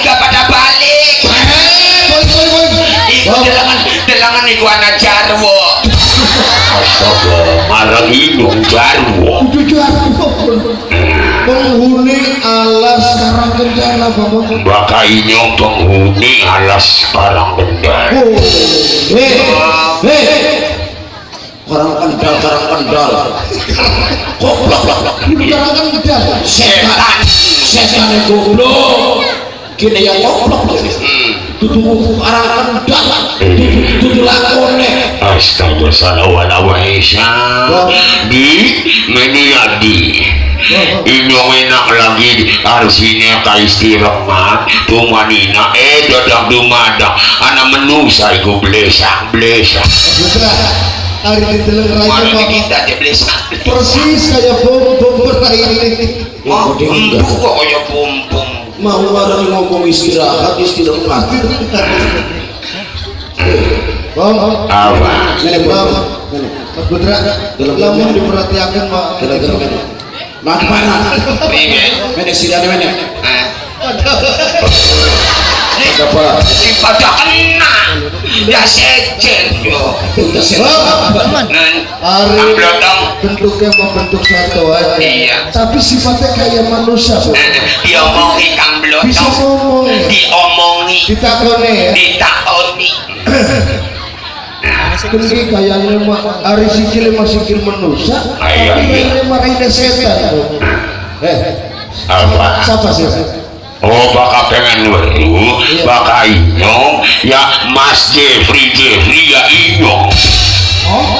gak pada balik. Boy, boy, boy. iku delangan delangan iku anak jarwo. Astaga marang hidung jarwo. Penghuni alas sekarang kencana bapak. Baka inyong penghuni alas karang kendal oh hei hei karang kendal karang kendal. Kok blok blok blok ini karang kendal setan setan yang goblok kini yang goblok tutup karang kendal tutup lakone. Astaga salah wala waisa di. Meniyadi inyong enak lagi. Arsine ka istirahat. Tumanina eh dadak dumadak ana menusa iku blesak Putra, hari ini telur mana raya kita di belesa persis kayak bom bom ini. Oh kok kaya bom bom mau orang ngomong istirahat istirahat Bom, apa nenek. Mas Putra, lamun diperhatikan pak. Nah, mana? Sidane nenek. Eh, Apa? si pada kena ya sejen yo Bom, nan Hari bentuknya membentuk satu aja. Iya. Tapi sifatnya kayak manusia, Bu. Eh, diomongi kang blot Bisa ngomong. ya? diomongi Ditakone ya. ditakoni Kendi kayaknya mah hari sikil mah sikil manusia. Iya, Tapi iya. ini marahnya setan. Bu. Eh, apa siapa sih? Oh baka bakal ya Mas Jeffrey Jeffrey ya Inyok oh.